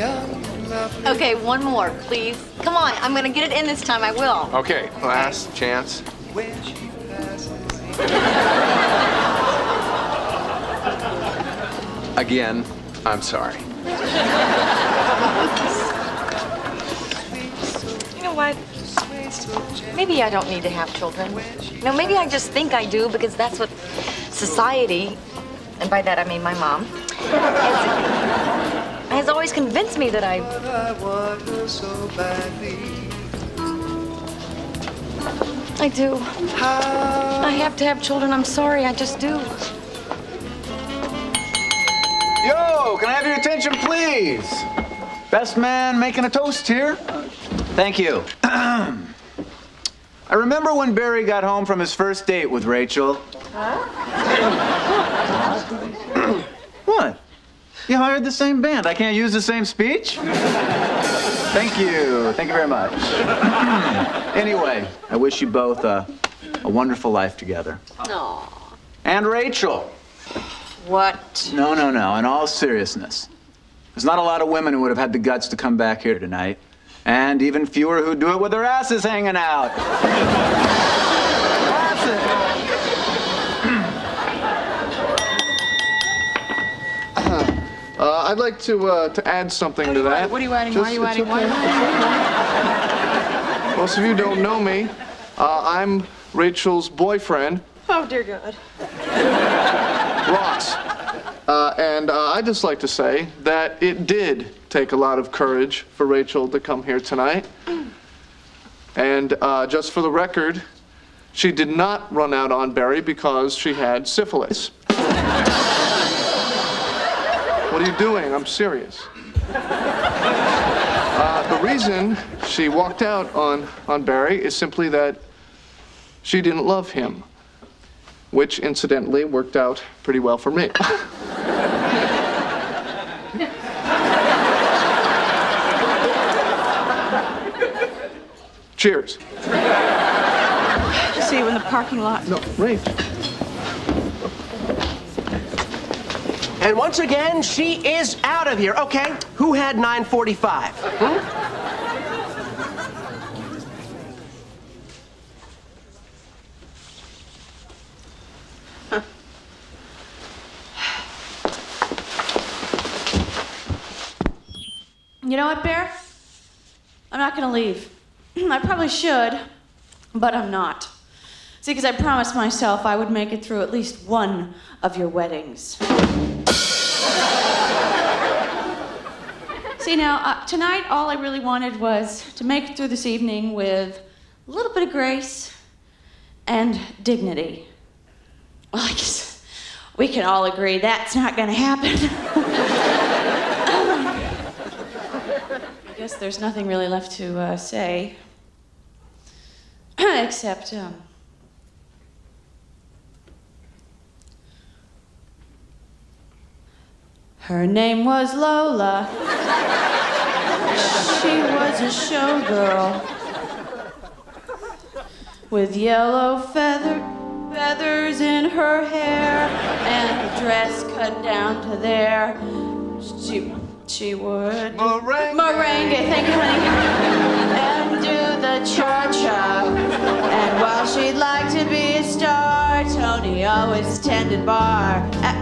Okay, one more, please. Come on, I'm gonna get it in this time. I will. Okay, last chance. Again, I'm sorry. You know what? Maybe I don't need to have children. No, maybe I just think I do because that's what society, and by that I mean my mom, has, has always convinced me that I. I do. I have to have children. I'm sorry. I just do. Yo, can I have your attention, please? Best man making a toast here. Thank you. I remember when Barry got home from his first date with Rachel. what? You hired the same band. I can't use the same speech? Thank you. Thank you very much. anyway, I wish you both a, a wonderful life together. Aw. And Rachel. What? No, no, no. In all seriousness, there's not a lot of women who would have had the guts to come back here tonight, and even fewer who'd do it with their asses hanging out. I'd like to uh, to add something to that. What are you adding? Just- Why are you it's adding? Why are you adding? Most of you don't know me. Uh, I'm Rachel's boyfriend, Oh, dear God. Ross. Uh, and uh, I'd just like to say that it did take a lot of courage for Rachel to come here tonight. And uh, just for the record, she did not run out on Barry because she had syphilis. What are you doing? I'm serious. Uh, the reason she walked out on, on Barry is simply that she didn't love him, which incidentally worked out pretty well for me. Cheers. See you in the parking lot. No, Ray. And once again, she is out of here. Okay, who had 945? You know what, Bear? I'm not gonna leave. I probably should, but I'm not. See, because I promised myself I would make it through at least one of your weddings. See, now, uh, tonight, all I really wanted was to make it through this evening with a little bit of grace and dignity. Well, I guess we can all agree that's not gonna happen. I guess there's nothing really left to uh, say. Except, um. Her name was Lola. She was a showgirl. With yellow feather, feathers in her hair and a dress cut down to there. She, she would. Merengue. Merengue, thank you, honey. And do the cha cha. And while she'd like to be a star, Tony always tended bar. Uh,